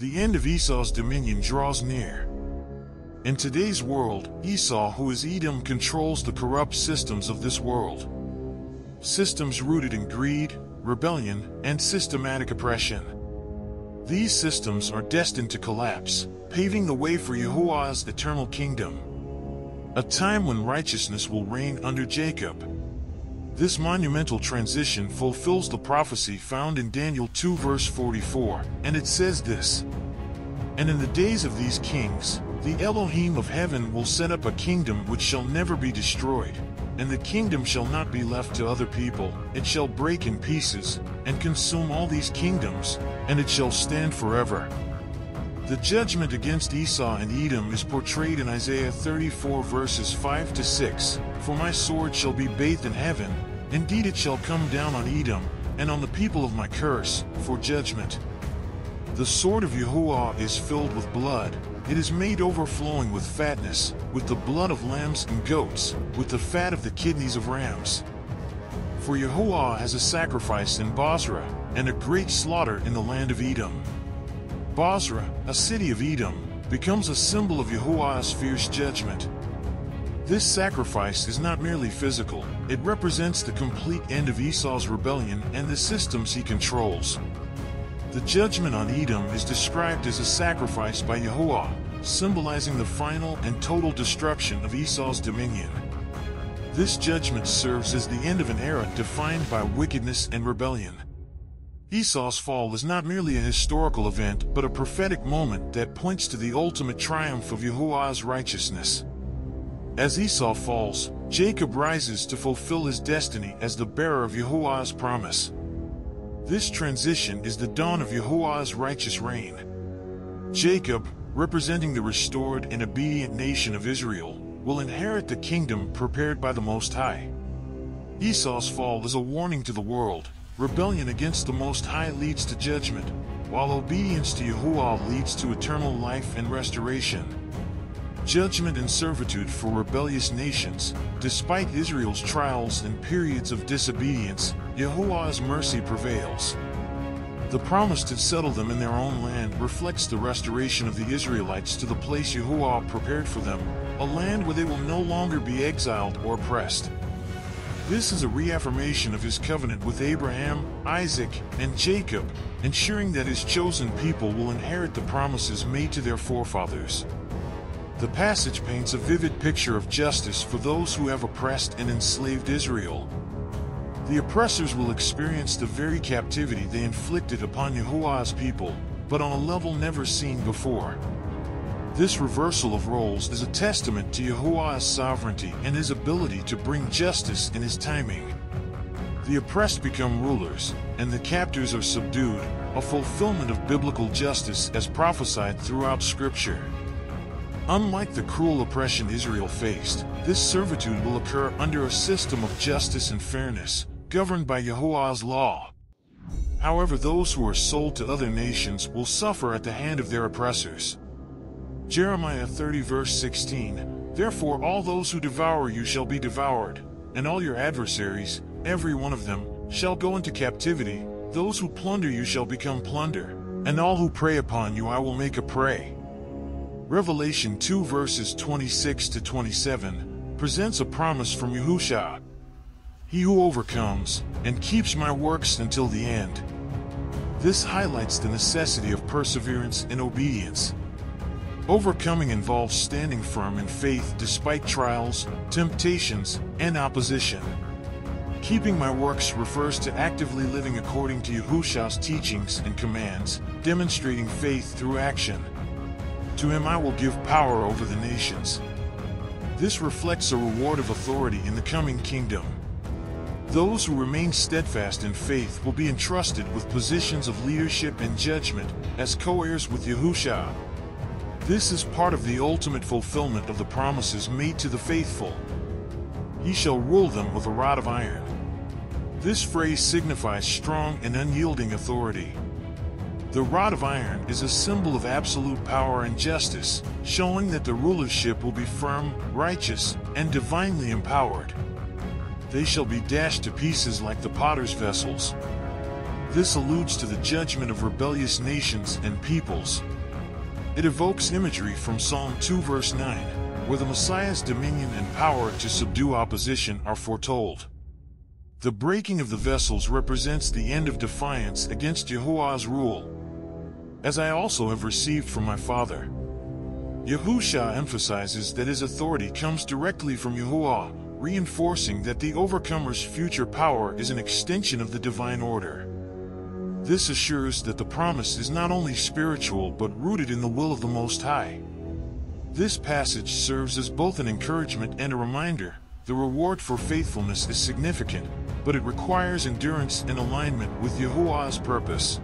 The end of Esau's dominion draws near. In today's world, Esau, who is Edom, controls the corrupt systems of this world. Systems rooted in greed, rebellion, and systematic oppression. These systems are destined to collapse, paving the way for Yahuwah's eternal kingdom. A time when righteousness will reign under Jacob. This monumental transition fulfills the prophecy found in Daniel 2 verse 44, and it says this, And in the days of these kings, the Elohim of heaven will set up a kingdom which shall never be destroyed, and the kingdom shall not be left to other people, it shall break in pieces, and consume all these kingdoms, and it shall stand forever. The judgment against Esau and Edom is portrayed in Isaiah 34 verses 5 to 6, For my sword shall be bathed in heaven, indeed it shall come down on Edom, and on the people of my curse, for judgment. The sword of Yahuwah is filled with blood, it is made overflowing with fatness, with the blood of lambs and goats, with the fat of the kidneys of rams. For Yahuwah has a sacrifice in Bozrah, and a great slaughter in the land of Edom. Bozrah, a city of Edom, becomes a symbol of Yahuwah's fierce judgment. This sacrifice is not merely physical, it represents the complete end of Esau's rebellion and the systems he controls. The judgment on Edom is described as a sacrifice by Yahuwah, symbolizing the final and total destruction of Esau's dominion. This judgment serves as the end of an era defined by wickedness and rebellion. Esau's fall is not merely a historical event but a prophetic moment that points to the ultimate triumph of Yahuwah's righteousness. As Esau falls, Jacob rises to fulfill his destiny as the bearer of Yahuwah's promise. This transition is the dawn of Yahuwah's righteous reign. Jacob, representing the restored and obedient nation of Israel, will inherit the kingdom prepared by the Most High. Esau's fall is a warning to the world. Rebellion against the Most High leads to judgment, while obedience to Yahuwah leads to eternal life and restoration. Judgment and servitude for rebellious nations, despite Israel's trials and periods of disobedience, Yahuwah's mercy prevails. The promise to settle them in their own land reflects the restoration of the Israelites to the place Yahuwah prepared for them, a land where they will no longer be exiled or oppressed. This is a reaffirmation of his covenant with Abraham, Isaac, and Jacob, ensuring that his chosen people will inherit the promises made to their forefathers. The passage paints a vivid picture of justice for those who have oppressed and enslaved Israel. The oppressors will experience the very captivity they inflicted upon Yahuwah's people, but on a level never seen before. This reversal of roles is a testament to Yahuwah's sovereignty and his ability to bring justice in his timing. The oppressed become rulers, and the captors are subdued, a fulfillment of biblical justice as prophesied throughout Scripture. Unlike the cruel oppression Israel faced, this servitude will occur under a system of justice and fairness, governed by Yahuwah's law. However, those who are sold to other nations will suffer at the hand of their oppressors. Jeremiah 30 verse 16, Therefore all those who devour you shall be devoured, and all your adversaries, every one of them, shall go into captivity, those who plunder you shall become plunder, and all who prey upon you I will make a prey. Revelation 2 verses 26 to 27 presents a promise from Yahusha. He who overcomes and keeps my works until the end. This highlights the necessity of perseverance and obedience. Overcoming involves standing firm in faith despite trials, temptations, and opposition. Keeping my works refers to actively living according to Yahusha's teachings and commands, demonstrating faith through action. To him I will give power over the nations. This reflects a reward of authority in the coming kingdom. Those who remain steadfast in faith will be entrusted with positions of leadership and judgment as co-heirs with Yahusha. This is part of the ultimate fulfillment of the promises made to the faithful. He shall rule them with a rod of iron. This phrase signifies strong and unyielding authority. The rod of iron is a symbol of absolute power and justice, showing that the rulership will be firm, righteous, and divinely empowered. They shall be dashed to pieces like the potter's vessels. This alludes to the judgment of rebellious nations and peoples. It evokes imagery from Psalm 2 verse 9, where the Messiah's dominion and power to subdue opposition are foretold. The breaking of the vessels represents the end of defiance against Yahuwah's rule, as I also have received from my Father. Yahusha emphasizes that his authority comes directly from Yahuwah, reinforcing that the overcomer's future power is an extension of the divine order. This assures that the promise is not only spiritual but rooted in the will of the Most High. This passage serves as both an encouragement and a reminder. The reward for faithfulness is significant, but it requires endurance and alignment with Yahuwah's purpose.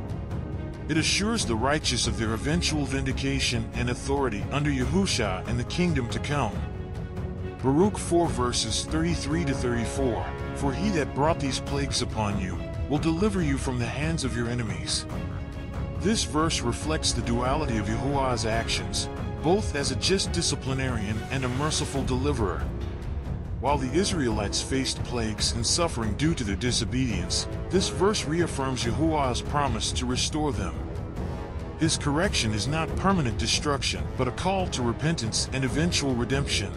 It assures the righteous of their eventual vindication and authority under Yahusha and the kingdom to come. Baruch 4 verses 33 to 34 For he that brought these plagues upon you will deliver you from the hands of your enemies. This verse reflects the duality of Yahuwah's actions, both as a just disciplinarian and a merciful deliverer. While the Israelites faced plagues and suffering due to their disobedience, this verse reaffirms Yahuwah's promise to restore them. His correction is not permanent destruction, but a call to repentance and eventual redemption.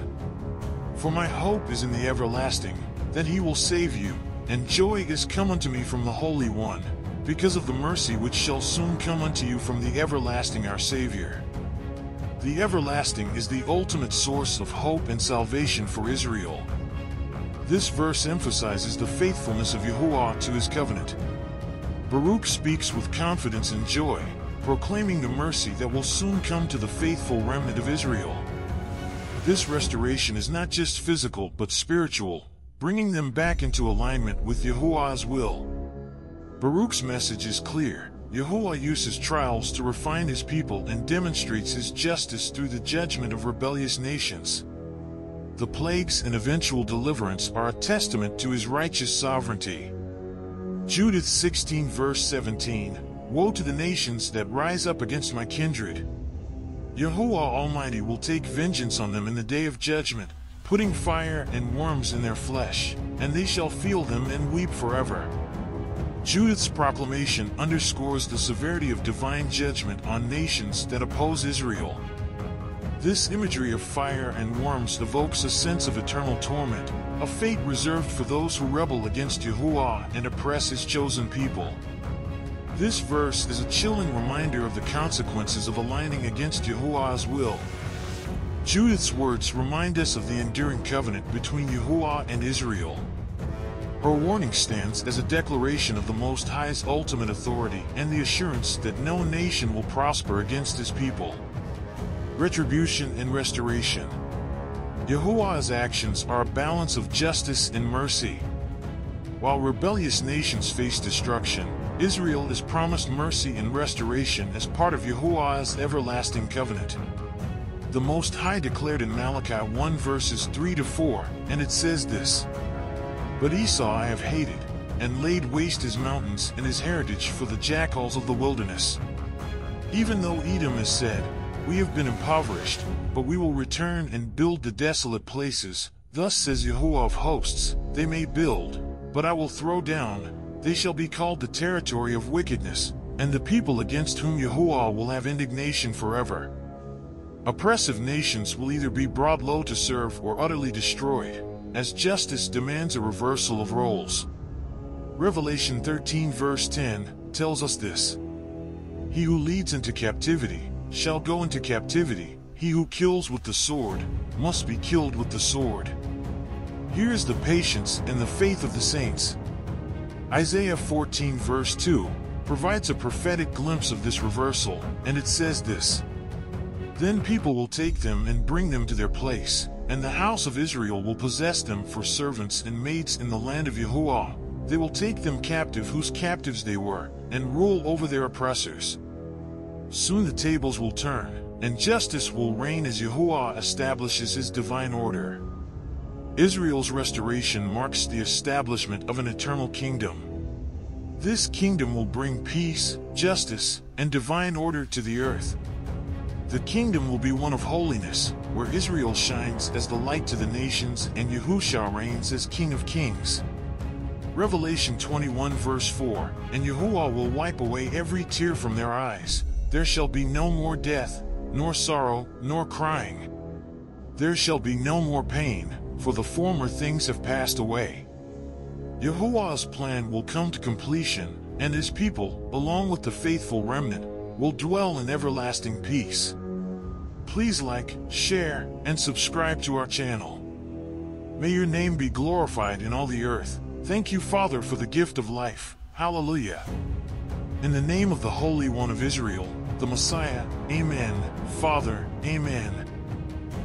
For my hope is in the everlasting, that he will save you, and joy is come unto me from the Holy One, because of the mercy which shall soon come unto you from the everlasting our Savior. The everlasting is the ultimate source of hope and salvation for Israel. This verse emphasizes the faithfulness of Yahuwah to his covenant. Baruch speaks with confidence and joy, proclaiming the mercy that will soon come to the faithful remnant of Israel. This restoration is not just physical but spiritual, bringing them back into alignment with Yahuwah's will. Baruch's message is clear. Yahuwah uses trials to refine his people and demonstrates his justice through the judgment of rebellious nations. The plagues and eventual deliverance are a testament to his righteous sovereignty. Judith 16 verse 17 Woe to the nations that rise up against my kindred, Yahuwah Almighty will take vengeance on them in the day of judgment, putting fire and worms in their flesh, and they shall feel them and weep forever. Judith's proclamation underscores the severity of divine judgment on nations that oppose Israel. This imagery of fire and worms evokes a sense of eternal torment, a fate reserved for those who rebel against Yahuwah and oppress his chosen people. This verse is a chilling reminder of the consequences of aligning against Yahuwah's will. Judith's words remind us of the enduring covenant between Yahuwah and Israel. Her warning stands as a declaration of the Most High's ultimate authority and the assurance that no nation will prosper against his people. Retribution and Restoration Yahuwah's actions are a balance of justice and mercy. While rebellious nations face destruction, Israel is promised mercy and restoration as part of Yahuwah's everlasting covenant. The Most High declared in Malachi 1 verses 3 to 4, and it says this, But Esau I have hated, and laid waste his mountains and his heritage for the jackals of the wilderness. Even though Edom has said, We have been impoverished, but we will return and build the desolate places, thus says Yahuwah of hosts, they may build, but I will throw down, they shall be called the territory of wickedness, and the people against whom Yahuwah will have indignation forever. Oppressive nations will either be brought low to serve or utterly destroyed, as justice demands a reversal of roles. Revelation 13 verse 10 tells us this. He who leads into captivity shall go into captivity, he who kills with the sword must be killed with the sword. Here is the patience and the faith of the saints, Isaiah 14 verse 2 provides a prophetic glimpse of this reversal, and it says this, Then people will take them and bring them to their place, and the house of Israel will possess them for servants and maids in the land of Yahuwah. They will take them captive whose captives they were, and rule over their oppressors. Soon the tables will turn, and justice will reign as Yahuwah establishes his divine order. Israel's restoration marks the establishment of an eternal kingdom. This kingdom will bring peace, justice, and divine order to the earth. The kingdom will be one of holiness, where Israel shines as the light to the nations and Yahusha reigns as King of Kings. Revelation 21 verse 4, And Yahuwah will wipe away every tear from their eyes. There shall be no more death, nor sorrow, nor crying. There shall be no more pain, for the former things have passed away. Yahuwah's plan will come to completion, and his people, along with the faithful remnant, will dwell in everlasting peace. Please like, share, and subscribe to our channel. May your name be glorified in all the earth. Thank you, Father, for the gift of life. Hallelujah. In the name of the Holy One of Israel, the Messiah, Amen. Father, Amen.